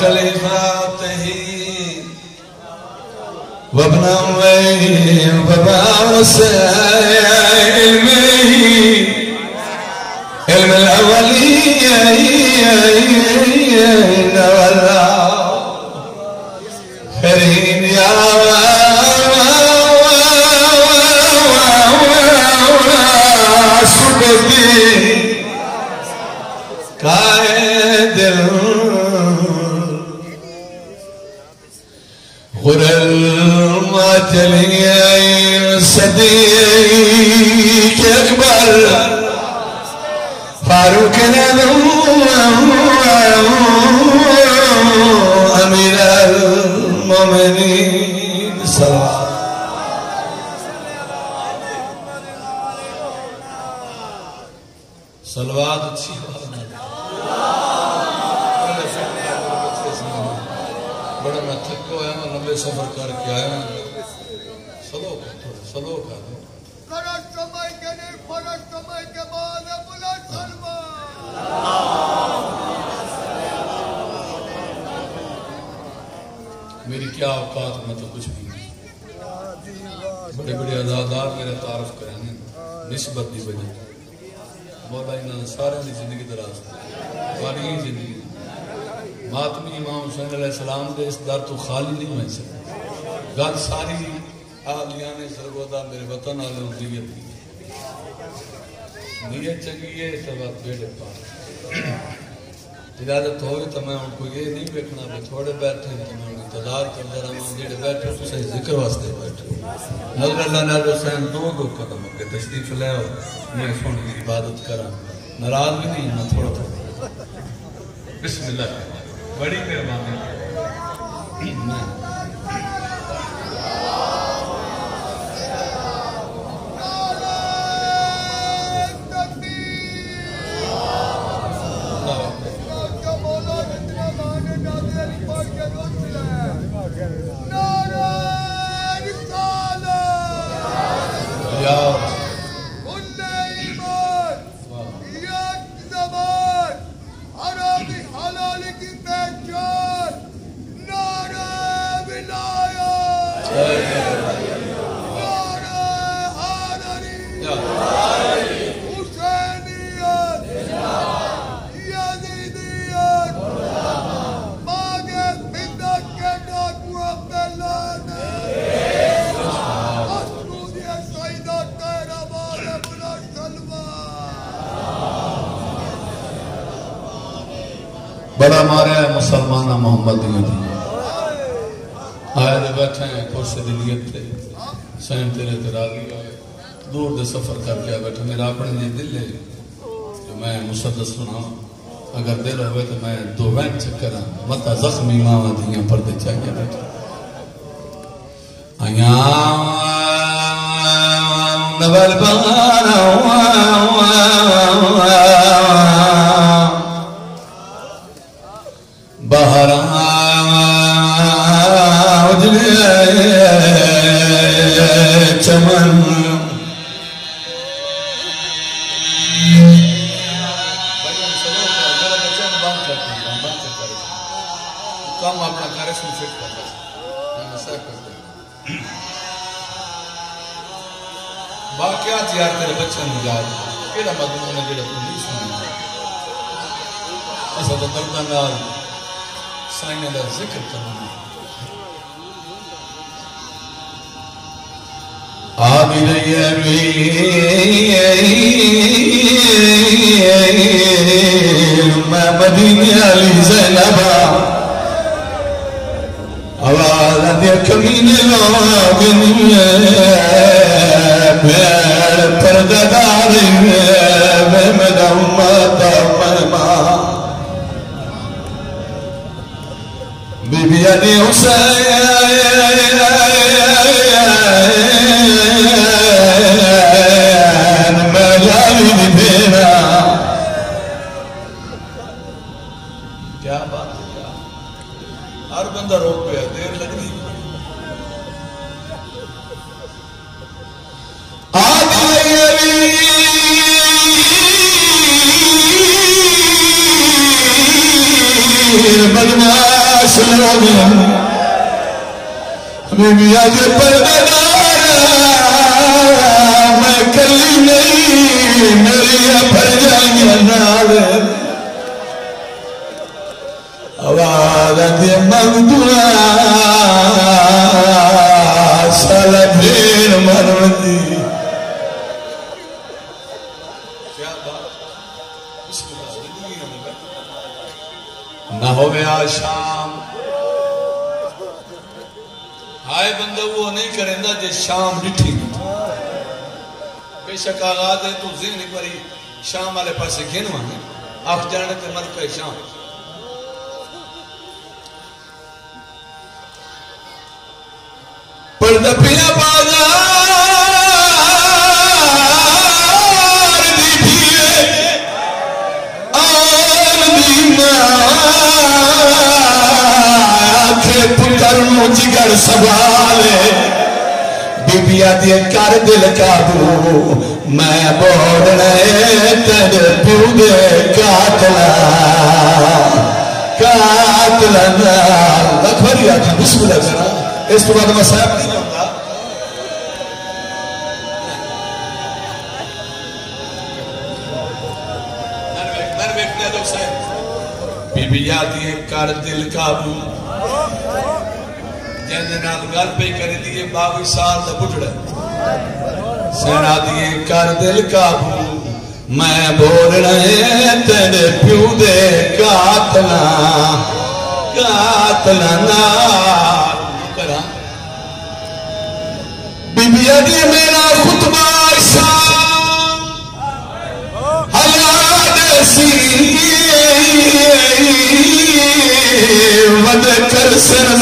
خليفاته وابن أمي وباوس علمي علم الأولين والآخرين المعتلي صديق يقبل فاروق أمير المؤمنين. لمبے سفر کر کے آیا سلو سلو کا۔ دو میری کیا اوقات میں تو کچھ بھی نہیں۔ بڑے بڑے ازادار میرے تعارف کریں نسبت دی وجہ۔ مولا انہوں نے سارے زندگی دراز۔ ہی زندگی۔ ماتمی امام حسین علیہ السلام دے اس در تو خالی نہیں ہوئے سکتے گل ساری آلیان سرگودا میرے وطن والے ہوں دیت نیت چنگی ہے تو بات بیڑے پا اجازت ہوئی تو میں ان کو یہ نہیں بیٹھنا کہ تھوڑے بیٹھے ہیں تو میں ان کو انتظار کرتا رہا ہوں، جیڑے بیٹھے ہیں اسے ذکر واسطے بیٹھے نظر اللہ نے حسین، دو دو قدم کے تشریف لے اور میں سن کی عبادت کرا ناراض بھی نہیں، میں تھوڑا تھوڑا۔ بسم اللہ۔ بڑی مہربانی۔ بڑا مارا ہے مسلمان محمد آئے دے بیٹھے ہیں کرسی دی نیت تے سین تیرے تے راضی ہوئے دور دے سفر کر کے بیٹھے میرا اپنے دے دل ہے کہ میں مسدس سنا اگر دل ہوئے تو میں دو وین چکر ہوں متا زخمی ماما دیا پردے چاہیے بیٹھے ایام نبل بہر કામ આપણા કાર્યક્રમ સેટ કરતા છે અને સર કરતા બા ક્યાં તૈયાર કરે બચ્ચન યાદ કેડા મધુને જેડા તું નહીં સુની અસા તો દર્દનાર સાઈન ઝિક્ર કરવાનું يا علي زينبا يا يكمين العاقل بير تردد علي بمد أمات أمما بيبي أني حسين لوگ بیوی آج پردہ میں کلی نہیں میری بھر جائیں نال آواز دے مغدونا سال پھر مرم دی کیا ہائے بندہ وہ نہیں کریں دا جے شام ڈٹھی بے شک آغاز ہے تو ذہن پری شام والے پاسے گھنوانے آخ جانے تے مر کے شام۔ بی کر دل قابو میں بولنے تیرے پیو دے قاتلہ قاتلہ لکھوری آکھا بسم اللہ کرا اس تو بعد میں صاحب نہیں ہوتا میں بی بی آدھی کر دل قابو جہنے نال گل پہ کری دیئے باوی سال دا بڑھڑا سینا دیے کر دل قابو۔ میں بول رہے تیرے پیو دے قاتلہ۔ قاتلہ نار کرا۔ بی بی عدی میرا خطبہ شام حیاد سی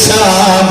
شام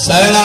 سرنا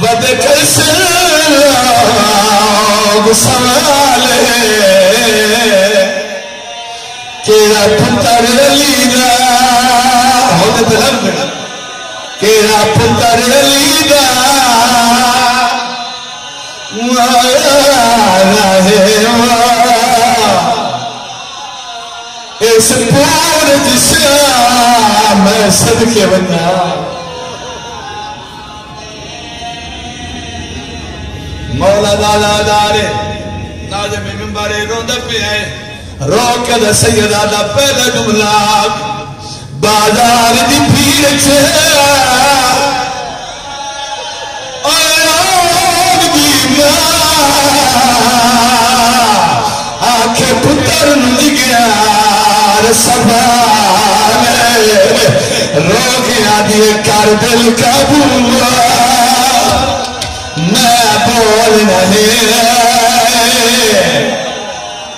ود کس لوگ سوالے کیڑا پتر لیدا ہونے دلم کیڑا پتر لیدا مولا لالا دارے ناظم ممبارے روندہ پہ آئے روکد سیدہ دا پہلا جملہ۔ بازار دی بھیڑ چھے۔ آیان دی ماں۔ آنکھیں پتر نگیار سبانے روکیا دیے کر دل کا بوا میں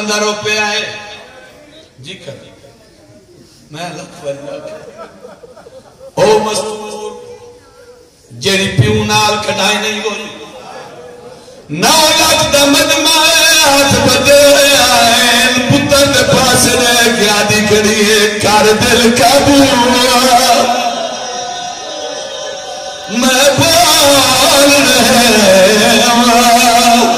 بندہ رو پہ آئے۔ جی کر میں لکھ والی او مستور، جیڑی پیو نال کٹائی نہیں ہوئی۔ نو لاکھ دا مجمع ہاتھ بدے آئے۔ پتر دے پاس رہ گیا دی کریے کر دل کا قابو۔ میں بول رہے میں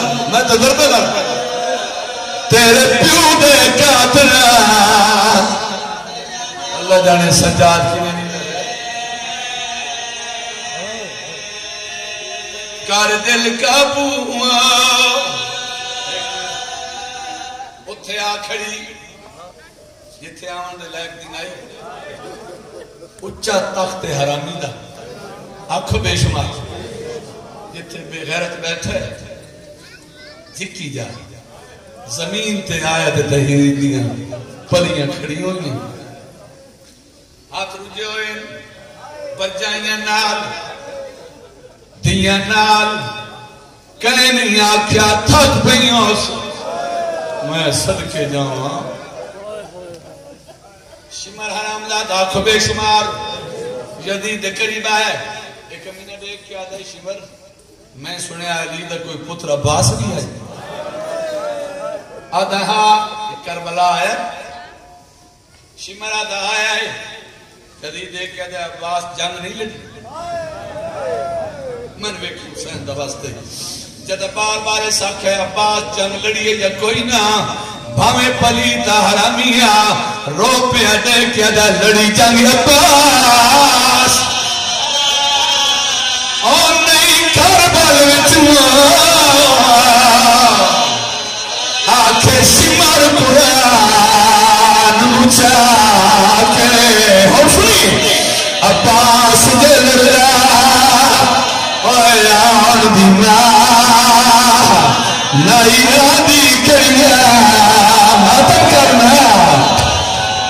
اللہ جانے سجاد کی نہیں کر دل قابو اتھے آ کھڑی۔ جتھے آون دے لائق دی نائی اچا تخت حرامی دا۔ آنکھو بے شمار۔ جتھے بے غیرت بیٹھے۔ جھکی جا۔ زمین تے آیا تے تہیری دیاں۔ پلیاں کھڑی ہوئی ہیں۔ ہاتھ رجے ہوئے بجائیاں نال دیاں نال کہنے نہیں آکھیا، تھک پہیوں میں صدقے جاؤں شمر حرام داد آنکھو بے شمار۔ یدید قریب آئے۔ ایک امینہ دیکھ کیا دے شمر میں سنے علی دا کوئی پتر عباس بھی ہے۔ آدھا ہاں، کربلا ہے۔ شمر آدھا آیا ہے۔ کدی دیکھ کیا دے عباس جنگ نہیں لڑی من ویکھی حسین دا واسطے جد بار بار ساکھ ہے عباس جنگ لڑی ہے یا کوئی نہ بھامے پلی تا حرامیا رو پہ اڈے کیا دا لڑی جنگ عباس اور نہیں کربل وچ آکھے سمر قرآن مچا عباس دل اللہ آیان دینا نئی رادی کریا مدد کرنا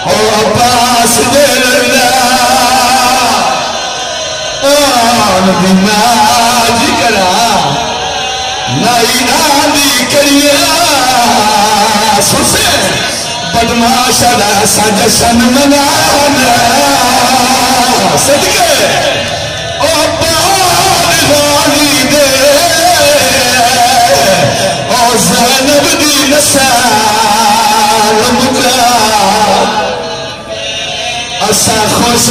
او عباس دل اللہ آن دینا جی کرا بدماش ایسا جشن منانا صدقے او پار غانی دے او زینب دی نسال مکا اسا خوش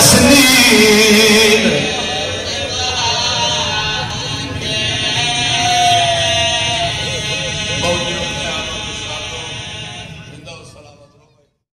سنين